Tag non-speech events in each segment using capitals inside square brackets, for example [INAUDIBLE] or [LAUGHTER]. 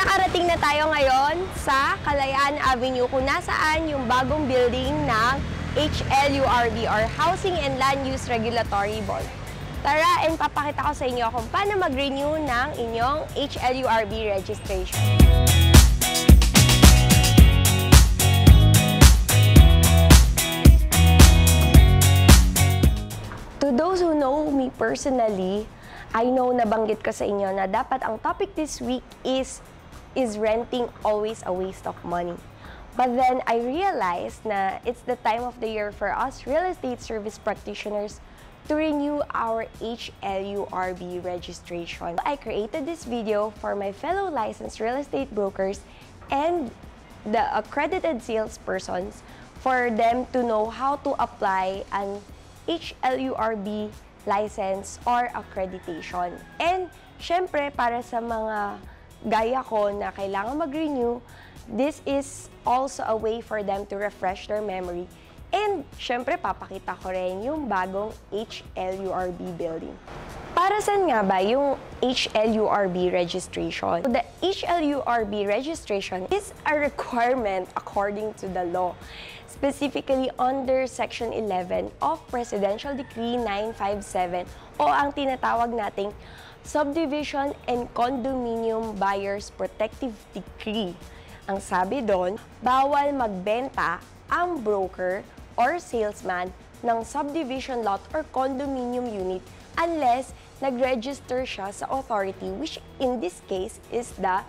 nakarating na tayo ngayon sa Kalayaan Avenue kung nasaan yung bagong building ng HLURB or Housing and Land Use Regulatory Board. Tara and papakita ko sa inyo kung paano mag-renew ng inyong HLURB registration. To those who know me personally, I know nabanggit ko sa inyo na dapat ang topic this week is is renting always a waste of money. But then I realized na it's the time of the year for us real estate service practitioners to renew our HLURB registration. I created this video for my fellow licensed real estate brokers and the accredited salespersons for them to know how to apply an HLURB license or accreditation. And syempre, para sa mga gaya ko na kailangan mag-renew, this is also a way for them to refresh their memory. And syempre, papakita ko rin yung bagong HLURB building. Para saan nga ba yung HLURB registration? The HLURB registration is a requirement according to the law, specifically under Section 11 of Presidential Decree 957 o ang tinatawag nating Subdivision and Condominium Buyers Protective Decree. Ang sabi doon, bawal magbenta ang broker or salesman ng subdivision lot or condominium unit unless nag-register siya sa authority which in this case is the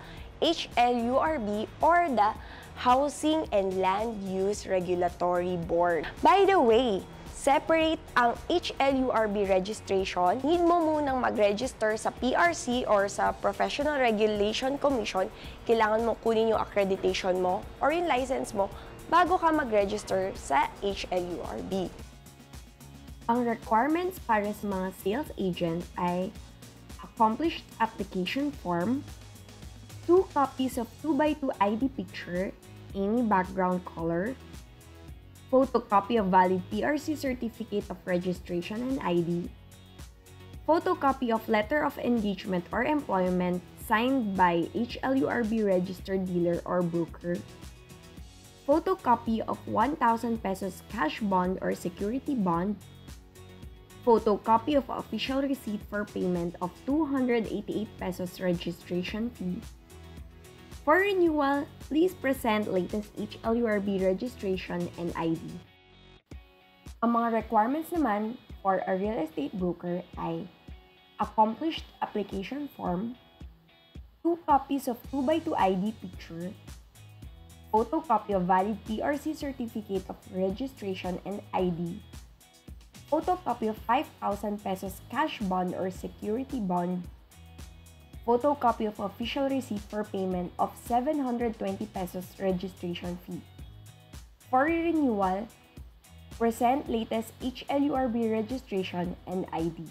HLURB or the Housing and Land Use Regulatory Board. By the way, separate ang HLURB registration, need mo munang mag-register sa PRC or sa Professional Regulation Commission, kailangan mo kunin yung accreditation mo or yung license mo bago ka mag-register sa HLURB. Ang requirements para sa mga sales agent ay accomplished application form, two copies of 2x2 ID picture, any background color, photocopy of valid PRC certificate of registration and ID, photocopy of letter of engagement or employment signed by HLURB registered dealer or broker, photocopy of 1,000 pesos cash bond or security bond, photocopy of official receipt for payment of 288 pesos registration fee. For renewal, please present latest HLURB registration and ID. Mga requirements naman for a real estate broker ay accomplished application form, two copies of 2x2 ID picture, photocopy of valid PRC certificate of registration and ID, photocopy of 5,000 pesos cash bond or security bond, photocopy of official receipt for payment of 720 pesos registration fee. For renewal, present latest HLURB registration and ID.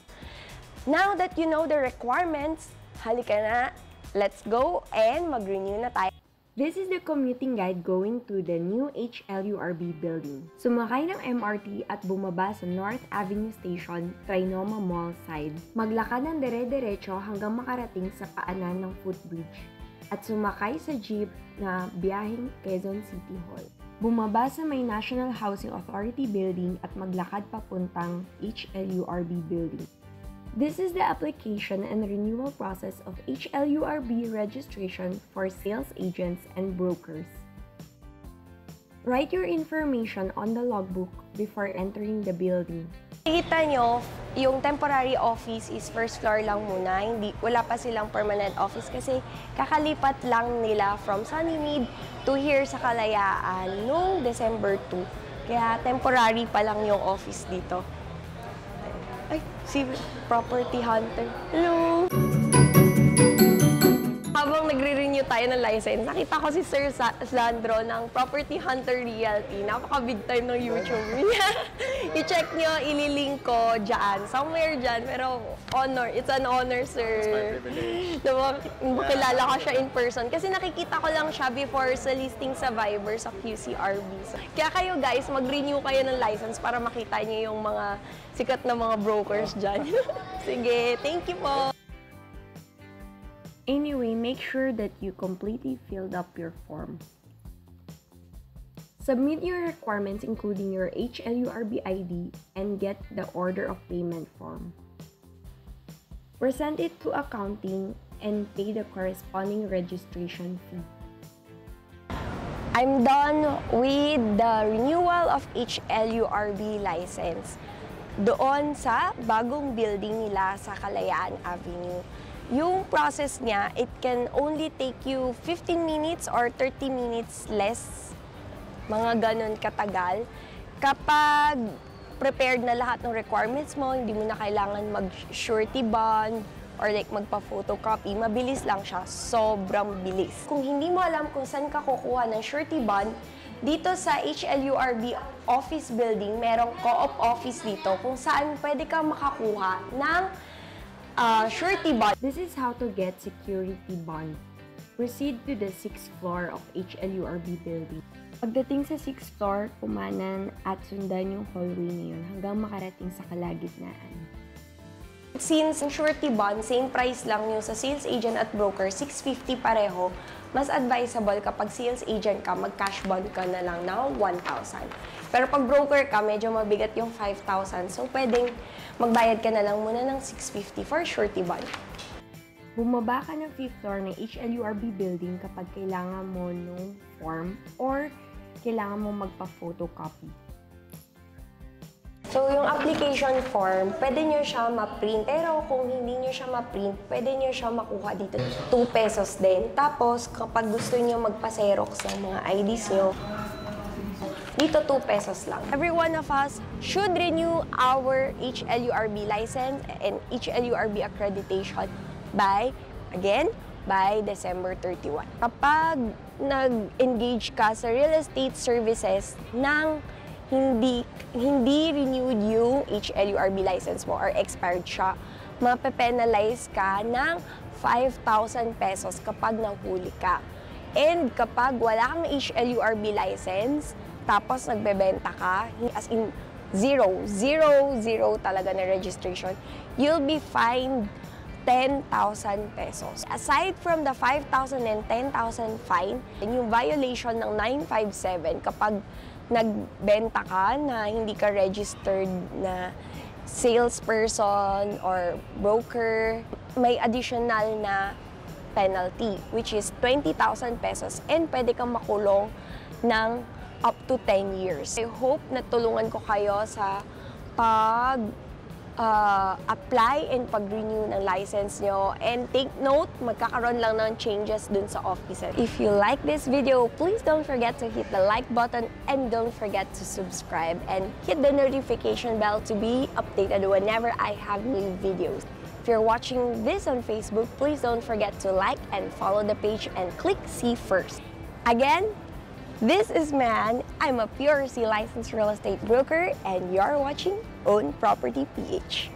Now that you know the requirements, halika na, let's go and mag-renew na tayo. This is the commuting guide going to the new HLURB building. Sumakay ng MRT at bumaba sa North Avenue Station, Trinoma Mall side. Maglakad ng dere-derecho hanggang makarating sa paanan ng footbridge. At sumakay sa jeep na biyaheng Quezon City Hall. Bumaba sa may National Housing Authority building at maglakad papuntang HLURB building. This is the application and renewal process of HLURB registration for sales agents and brokers. Write your information on the logbook before entering the building. Kita nyo, yung temporary office is first floor lang muna. Hindi, wala pa silang permanent office kasi kakalipat lang nila from Sunnymead to here sa Kalayaan noong December 2. Kaya temporary pa lang yung office dito. Ay, si Property Hunter. Hello! Habang nagre-renew tayo ng license, nakita ko si Sir Sa- Sandro ng Property Hunter Realty. Napaka-big time ng YouTube niya. [LAUGHS] I-check nyo, ililink ko dyan. Somewhere dyan. Pero honor. It's an honor, sir. It's my privilege. [LAUGHS] Diba, makilala ko siya in person. Kasi nakikita ko lang siya before sa listing sa Viber sa QCRB. So, kaya kayo guys, mag-renew kayo ng license para makita niyo yung mga sikat na mga brokers dyan. [LAUGHS] Sige, thank you po. Anyway, make sure that you completely filled up your form. Submit your requirements including your HLURB ID and get the order of payment form. Present it to accounting and pay the corresponding registration fee. I'm done with the renewal of HLURB license doon sa bagong building nila sa Kalayaan Avenue. Yung process niya, it can only take you 15 minutes or 30 minutes less, mga ganun katagal. Kapag prepared na lahat ng requirements mo, hindi mo na kailangan mag-surety bond, or like magpa-photocopy, mabilis lang siya. Sobrang bilis. Kung hindi mo alam kung saan ka kukuha ng surety bond, dito sa HLURB office building, merong co-op office dito kung saan pwede ka makakuha ng uh, surety bond. This is how to get security bond. Proceed to the 6th floor of HLURB building. Pagdating sa 6th floor, pumanan at sundan yung hallway na yun hanggang makarating sa kalagitnaan. Since surety bond, same price lang yung sa sales agent at broker, 650 pareho, mas advisable kapag sales agent ka, mag-cash bond ka na lang na 1,000. Pero pag broker ka, medyo mabigat yung 5,000. So, pwedeng magbayad ka na lang muna ng 650 for surety bond. Bumaba ka ng 5th floor ng HLURB building kapag kailangan mo nung form or kailangan mo magpa-photocopy. So, yung application form, pwede nyo siya ma-print. Pero kung hindi nyo siya ma-print, pwede nyo siya makuha dito. 2 pesos din. Tapos, kapag gusto nyo magpa-xerox ng mga IDs nyo, dito 2 pesos lang. Every one of us should renew our HLURB license and HLURB accreditation by, again, by December 31. Kapag nag-engage ka sa real estate services ng hindi hindi renewed yung HLURB license mo or expired siya, mape-penalize ka ng 5,000 pesos kapag nahuli ka. And kapag wala kang HLURB license, tapos nagbebenta ka, as in zero, zero, zero talaga na registration, you'll be fined 10,000 pesos. Aside from the 5,000 and 10,000 fine, yung violation ng 957 kapag nagbenta ka na hindi ka registered na salesperson or broker, may additional na penalty which is 20,000 pesos and pwede kang makulong ng up to 10 years. I hope na tulungan ko kayo sa pag uh, apply and pag-renew ng license nyo. And take note, magkakaroon lang ng changes dun sa office. If you like this video, please don't forget to hit the like button and don't forget to subscribe and hit the notification bell to be updated whenever I have new videos. If you're watching this on Facebook, please don't forget to like and follow the page and click see first. Again, this is Man. I'm a PRC licensed real estate broker and you're watching Own Property PH.